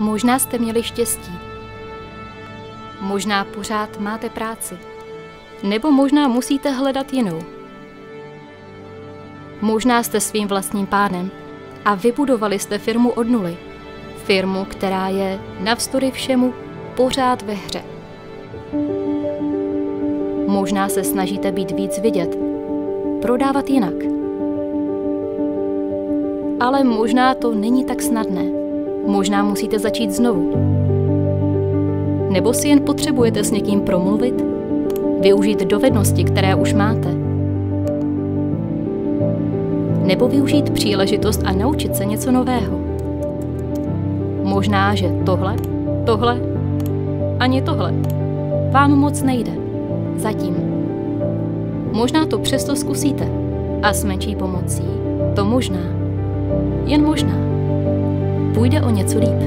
Možná jste měli štěstí. Možná pořád máte práci. Nebo možná musíte hledat jinou. Možná jste svým vlastním pánem a vybudovali jste firmu od nuly. Firmu, která je navzdory všemu pořád ve hře. Možná se snažíte být víc vidět, prodávat jinak. Ale možná to není tak snadné. Možná musíte začít znovu. Nebo si jen potřebujete s někým promluvit, využít dovednosti, které už máte. Nebo využít příležitost a naučit se něco nového. Možná, že tohle, tohle, ani tohle vám moc nejde. Zatím. Možná to přesto zkusíte a s menší pomocí to možná, jen možná, půjde o něco líp.